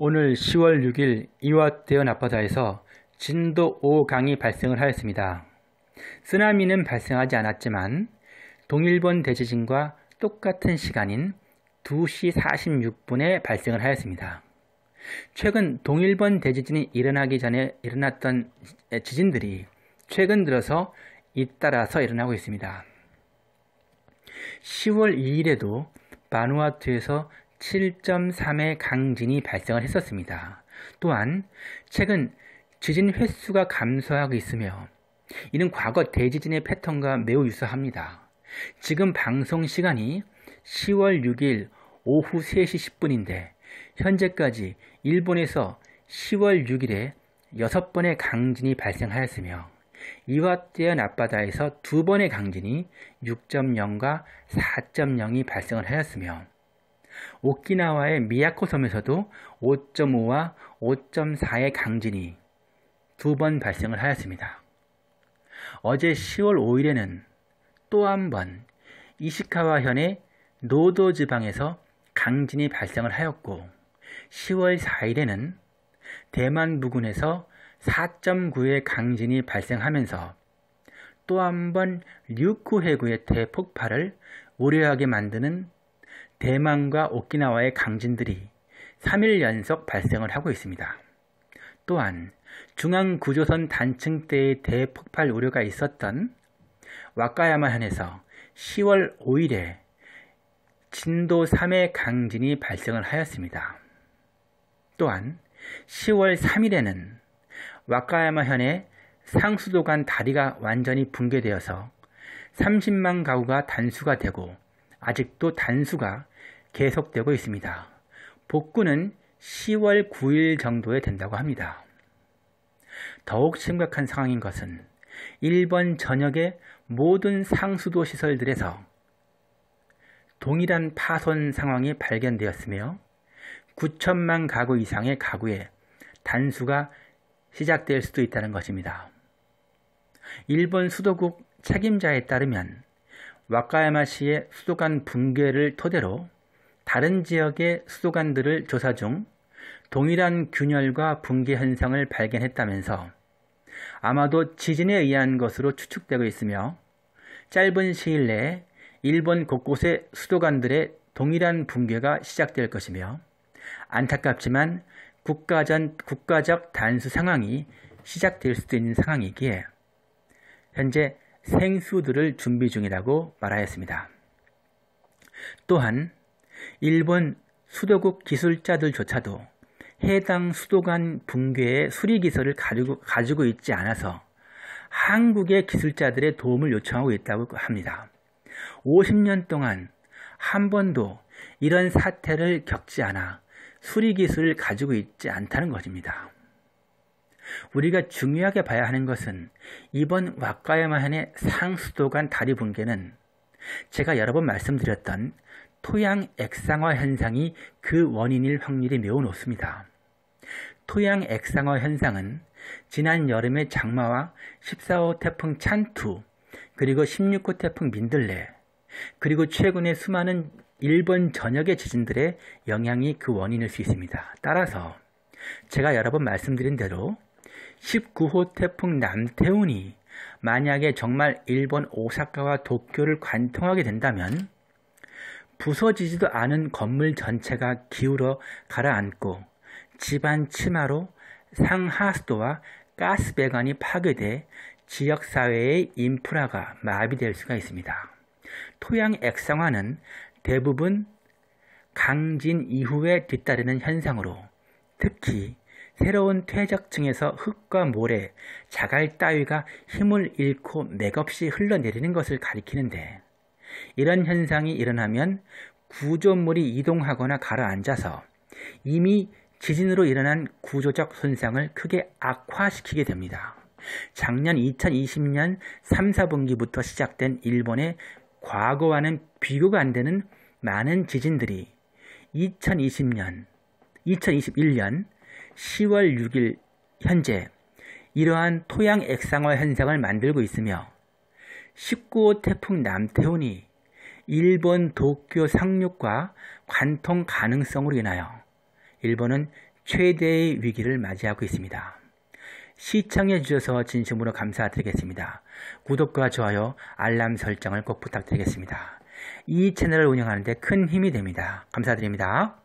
오늘 10월 6일 이와대현 앞바다에서 진도 5강이 발생을 하였습니다. 쓰나미는 발생하지 않았지만 동일본 대지진과 똑같은 시간인 2시 46분에 발생을 하였습니다. 최근 동일본 대지진이 일어나기 전에 일어났던 지진들이 최근 들어서 잇따라서 일어나고 있습니다. 10월 2일에도 바누아투에서 7.3의 강진이 발생을 했었습니다. 또한 최근 지진 횟수가 감소하고 있으며 이는 과거 대지진의 패턴과 매우 유사합니다. 지금 방송 시간이 10월 6일 오후 3시 10분인데 현재까지 일본에서 10월 6일에 6번의 강진이 발생하였으며 이와떼현 앞바다에서 두 번의 강진이 6.0과 4.0이 발생을 하였으며 오키나와의 미야코 섬에서도 5.5와 5.4의 강진이 두 번 발생을 하였습니다. 어제 10월 5일에는 또 한 번 이시카와 현의 노도 지방에서 강진이 발생을 하였고 10월 4일에는 대만 부근에서 4.9의 강진이 발생하면서 또 한 번 류쿠 해구의 대폭발을 우려하게 만드는 대만과 오키나와의 강진들이 3일 연속 발생을 하고 있습니다. 또한 중앙구조선 단층대의 대폭발 우려가 있었던 와카야마현에서 10월 5일에 진도 3의 강진이 발생을 하였습니다. 또한 10월 3일에는 와카야마현의 상수도간 다리가 완전히 붕괴되어서 30만 가구가 단수가 되고 아직도 단수가 계속되고 있습니다. 복구는 10월 9일 정도에 된다고 합니다. 더욱 심각한 상황인 것은 일본 전역의 모든 상수도 시설들에서 동일한 파손 상황이 발견되었으며 9천만 가구 이상의 가구에 단수가 시작될 수도 있다는 것입니다. 일본 수도국 책임자에 따르면 와카야마시의 수도관 붕괴를 토대로 다른 지역의 수도관들을 조사 중 동일한 균열과 붕괴 현상을 발견했다면서 아마도 지진에 의한 것으로 추측되고 있으며 짧은 시일 내에 일본 곳곳의 수도관들의 동일한 붕괴가 시작될 것이며 안타깝지만 국가전, 국가적 단수 상황이 시작될 수도 있는 상황이기에 현재 생수들을 준비 중이라고 말하였습니다. 또한 일본 수도국 기술자들조차도 해당 수도관 붕괴의 수리기설을 가지고, 가지고 있지 않아서 한국의 기술자들의 도움을 요청하고 있다고 합니다. 50년 동안 한 번도 이런 사태를 겪지 않아 수리 기술을 가지고 있지 않다는 것입니다. 우리가 중요하게 봐야 하는 것은 이번 와카야마현의 상수도관 다리 붕괴는 제가 여러 번 말씀드렸던 토양 액상화 현상이 그 원인일 확률이 매우 높습니다. 토양 액상화 현상은 지난 여름의 장마와 14호 태풍 찬투, 그리고 16호 태풍 민들레, 그리고 최근의 수많은 일본 전역의 지진들의 영향이 그 원인일 수 있습니다. 따라서 제가 여러 번 말씀드린 대로 19호 태풍 남태운이 만약에 정말 일본 오사카와 도쿄를 관통하게 된다면 부서지지도 않은 건물 전체가 기울어 가라앉고 집안 치마로 상하수도와 가스배관이 파괴돼 지역사회의 인프라가 마비될 수가 있습니다. 토양 액상화는 대부분 강진 이후에 뒤따르는 현상으로 특히 새로운 퇴적층에서 흙과 모래, 자갈 따위가 힘을 잃고 맥없이 흘러내리는 것을 가리키는데 이런 현상이 일어나면 구조물이 이동하거나 가라앉아서 이미 지진으로 일어난 구조적 손상을 크게 악화시키게 됩니다. 작년 2020년 3, 4분기부터 시작된 일본의 과거와는 비교가 안 되는 많은 지진들이 2020년, 2021년 10월 6일 현재 이러한 토양 액상화 현상을 만들고 있으며 19호 태풍 남태운이 일본 도쿄 상륙과 관통 가능성으로 인하여 일본은 최대의 위기를 맞이하고 있습니다. 시청해 주셔서 진심으로 감사드리겠습니다. 구독과 좋아요, 알람 설정을 꼭 부탁드리겠습니다. 이 채널을 운영하는데 큰 힘이 됩니다. 감사드립니다.